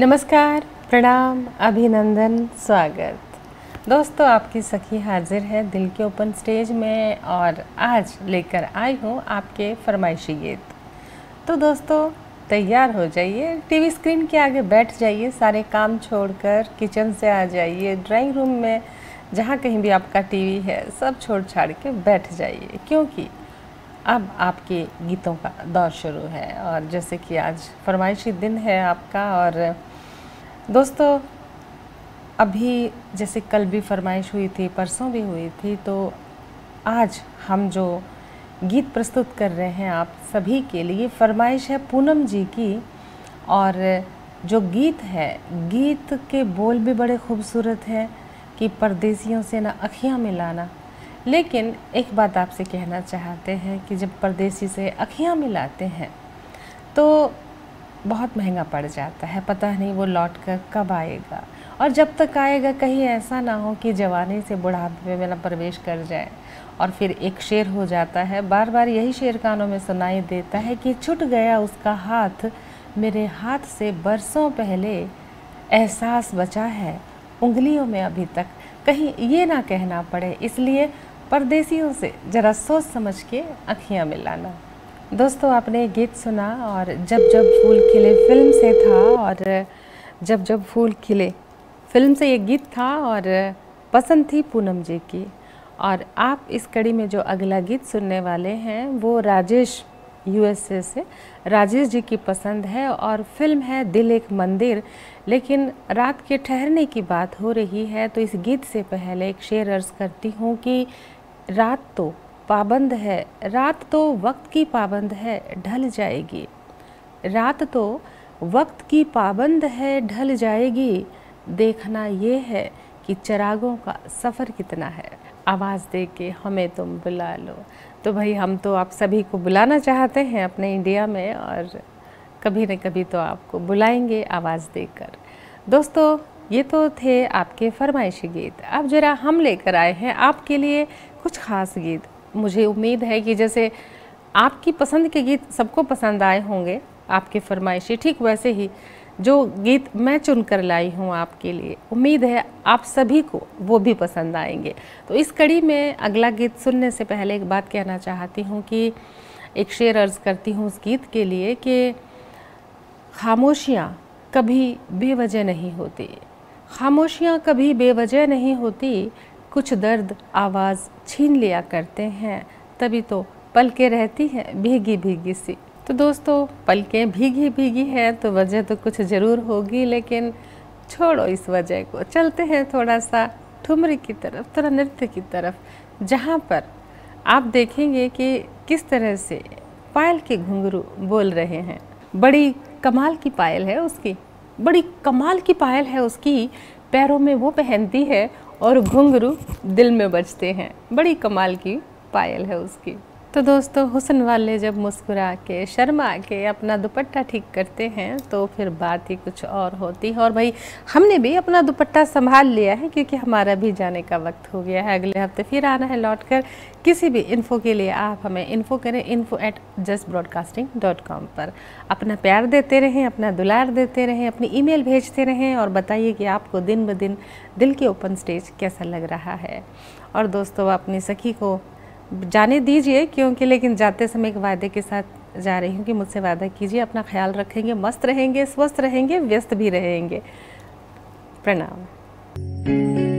नमस्कार, प्रणाम, अभिनंदन, स्वागत। दोस्तों, आपकी सखी हाजिर है दिल के ओपन स्टेज में और आज लेकर आई हूँ आपके फरमाइशी गीत। तो दोस्तों, तैयार हो जाइए, टीवी स्क्रीन के आगे बैठ जाइए, सारे काम छोड़कर किचन से आ जाइए, ड्राइंग रूम में जहाँ कहीं भी आपका टीवी है, सब छोड़ छाड़ के बैठ जाइए, क्योंकि अब आपके गीतों का दौर शुरू है और जैसे कि आज फरमाइशी दिन है आपका और दोस्तों, अभी जैसे कल भी फरमाइश हुई थी, परसों भी हुई थी तो आज हम जो गीत प्रस्तुत कर रहे हैं आप सभी के लिए, फरमाइश है पूनम जी की और जो गीत है, गीत के बोल भी बड़े खूबसूरत हैं कि परदेसियों से ना अखियाँ मिलाना। लेकिन एक बात आपसे कहना चाहते हैं कि जब परदेसी से अखियाँ मिलाते हैं तो बहुत महँगा पड़ जाता है, पता नहीं वो लौट कर कब आएगा। और जब तक आएगा, कहीं ऐसा ना हो कि जवानी से बुढ़ापे में ना प्रवेश कर जाए और फिर एक शेर हो जाता है। बार बार यही शेर कानों में सुनाई देता है कि छुट गया उसका हाथ, मेरे हाथ से बरसों पहले एहसास बचा है उंगलियों में अभी तक। कहीं ये ना कहना पड़े, इसलिए परदेसियों से ज़रा सोच समझ के अखियाँ मिलाना। दोस्तों, आपने गीत सुना और जब जब फूल खिले, फ़िल्म से था और जब जब फूल खिले, फ़िल्म से ये गीत था और पसंद थी पूनम जी की। और आप इस कड़ी में जो अगला गीत सुनने वाले हैं, वो राजेश यूएसए से। राजेश जी की पसंद है और फ़िल्म है दिल एक मंदिर, लेकिन रात के ठहरने की बात हो रही है तो इस गीत से पहले एक शेर अर्ज़ करती हूँ कि रात तो पाबंद है। रात तो वक्त की पाबंद है, ढल जाएगी। रात तो वक्त की पाबंद है, ढल जाएगी। देखना ये है कि चरागों का सफ़र कितना है। आवाज़ दे के हमें तुम बुला लो। तो भाई, हम तो आप सभी को बुलाना चाहते हैं अपने इंडिया में और कभी न कभी तो आपको बुलाएँगे आवाज़ देकर। दोस्तों, ये तो थे आपके फरमाइशी गीत। अब ज़रा हम लेकर आए हैं आपके लिए कुछ ख़ास गीत। मुझे उम्मीद है कि जैसे आपकी पसंद के गीत सबको पसंद आए होंगे, आपके फरमाइशी, ठीक वैसे ही जो गीत मैं चुन कर लाई हूँ आपके लिए, उम्मीद है आप सभी को वो भी पसंद आएँगे। तो इस कड़ी में अगला गीत सुनने से पहले एक बात कहना चाहती हूँ कि एक शेर अर्ज़ करती हूँ उस गीत के लिए कि खामोशियाँ कभी बेवजह नहीं होती। खामोशियाँ कभी बेवजह नहीं होती कुछ दर्द आवाज़ छीन लिया करते हैं, तभी तो पलकें रहती हैं भीगी भीगी सी। तो दोस्तों, पलकें भीगी भीगी हैं तो वजह तो कुछ ज़रूर होगी, लेकिन छोड़ो इस वजह को। चलते हैं थोड़ा सा ठुमरी की तरफ़, थोड़ा नृत्य की तरफ़, जहाँ पर आप देखेंगे कि किस तरह से पायल के घुंघरू बोल रहे हैं। बड़ी कमाल की पायल है उसकी, बड़ी कमाल की पायल है उसकी। पैरों में वो पहनती है और घुंघरू दिल में बजते हैं। बड़ी कमाल की पायल है उसकी। तो दोस्तों, हुसन वाले जब मुस्कुरा के शर्मा के अपना दुपट्टा ठीक करते हैं तो फिर बात ही कुछ और होती है। और भाई, हमने भी अपना दुपट्टा संभाल लिया है, क्योंकि हमारा भी जाने का वक्त हो गया है। अगले हफ़्ते फिर आना है लौट कर किसी भी इन्फो के लिए आप हमें इन्फो करें info at just broadcasting dot com पर। अपना प्यार देते रहें, अपना दुलार देते रहें, अपनी ईमेल भेजते रहें, और बताइए कि आपको दिन ब दिन दिल के ओपन स्टेज कैसा लग रहा है। और दोस्तों, अपनी सखी को जाने दीजिए क्योंकि लेकिन जाते समय एक वायदे के साथ जा रही हूँ कि मुझसे वादा कीजिए, अपना ख्याल रखेंगे, मस्त रहेंगे, स्वस्थ रहेंगे, व्यस्त भी रहेंगे। प्रणाम।